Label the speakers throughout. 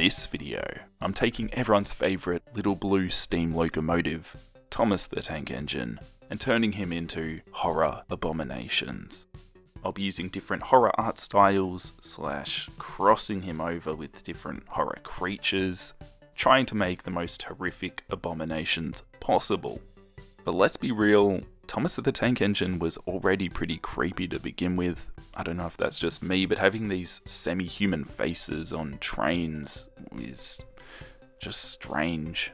Speaker 1: This video, I'm taking everyone's favourite little blue steam locomotive, Thomas the Tank Engine, and turning him into horror abominations. I'll be using different horror art styles, slash crossing him over with different horror creatures, trying to make the most horrific abominations possible. But let's be real, Thomas the Tank Engine was already pretty creepy to begin with. I don't know if that's just me, but having these semi human faces on trains is just strange.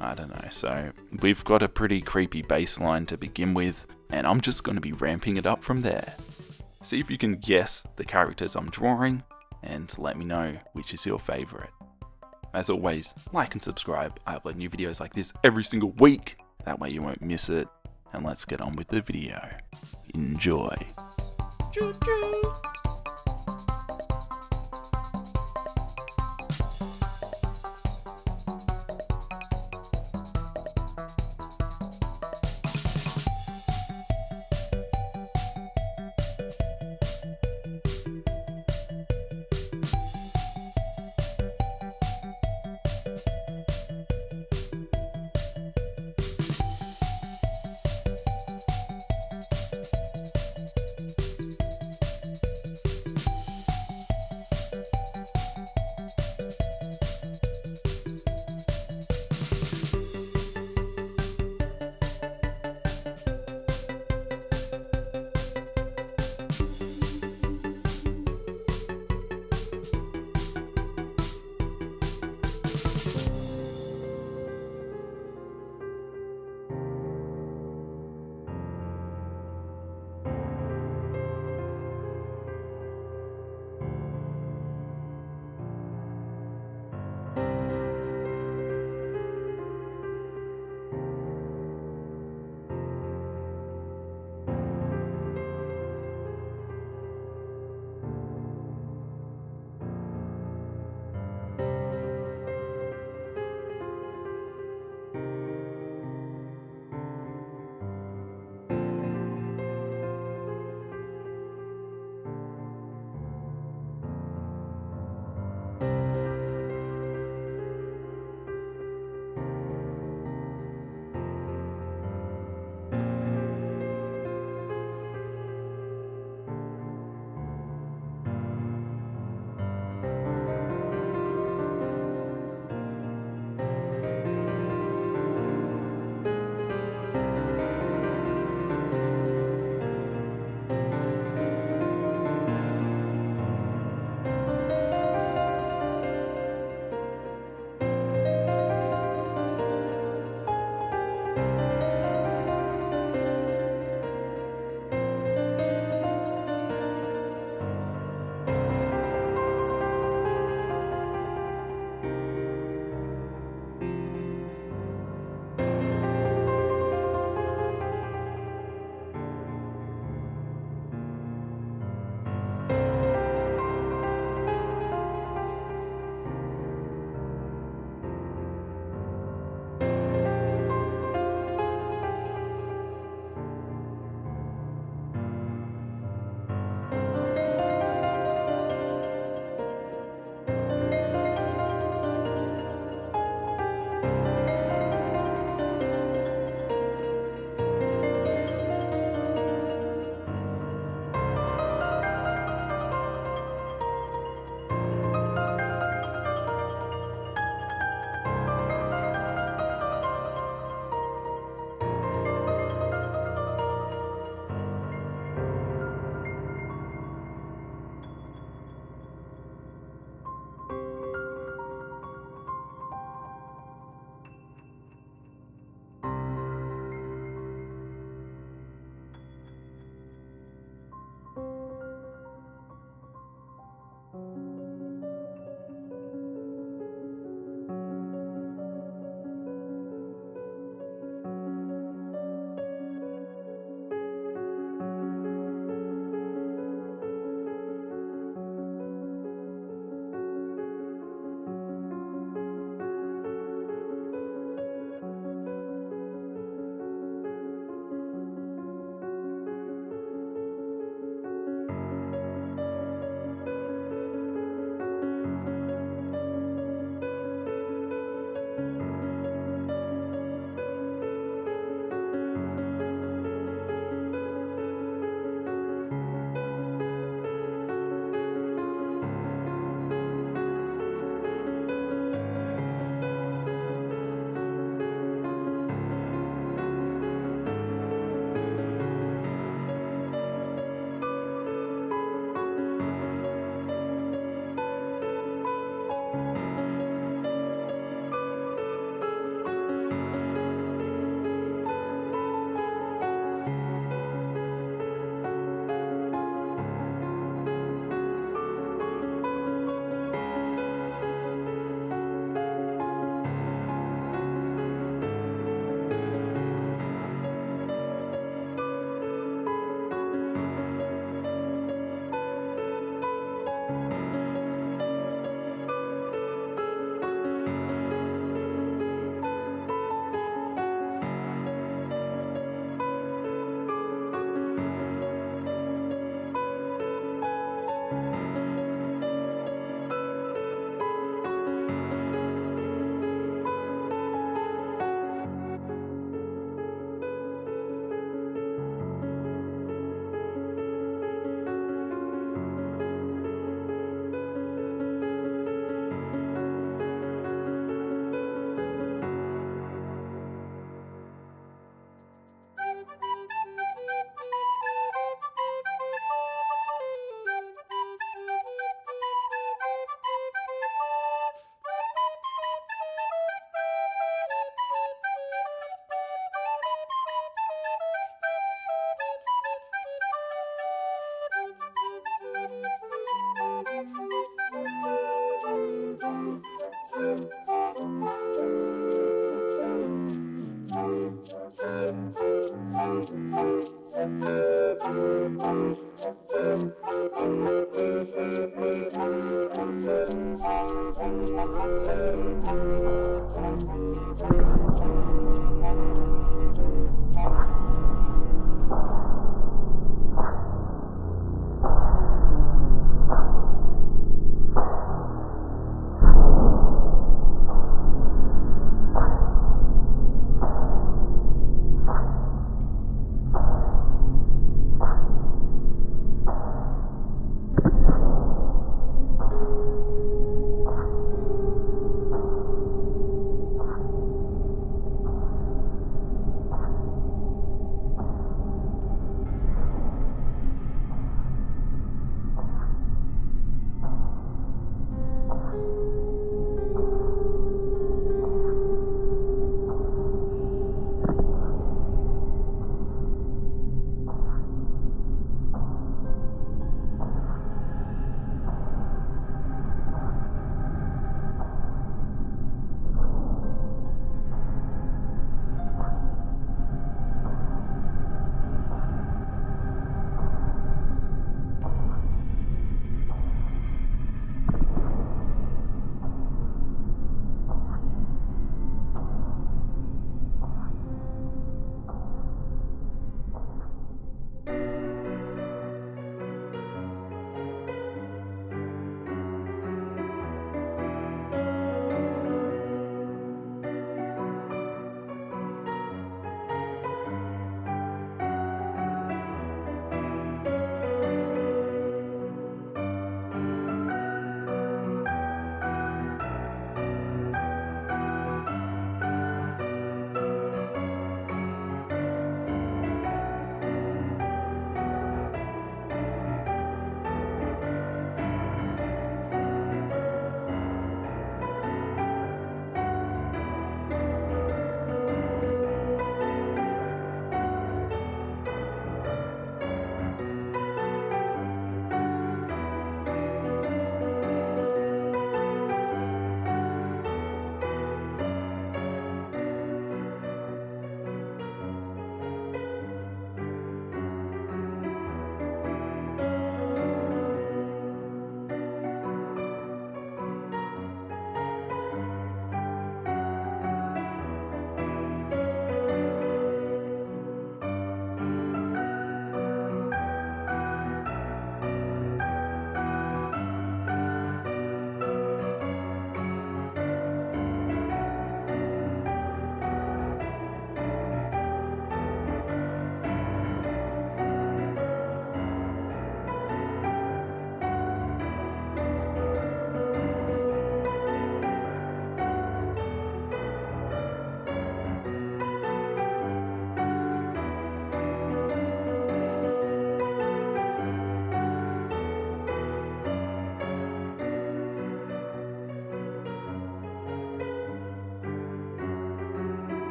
Speaker 1: I don't know, so we've got a pretty creepy baseline to begin with, and I'm just going to be ramping it up from there. See if you can guess the characters I'm drawing, and let me know which is your favourite. As always, like and subscribe. I upload new videos like this every single week. That way you won't miss it. And let's get on with the video. Enjoy. Choo -choo.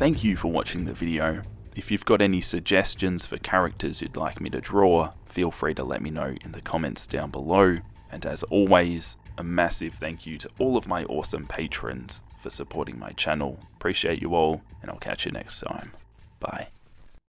Speaker 1: Thank you for watching the video. If you've got any suggestions for characters you'd like me to draw, feel free to let me know in the comments down below. And as always, a massive thank you to all of my awesome patrons for supporting my channel. Appreciate you all, and I'll catch you next time. Bye.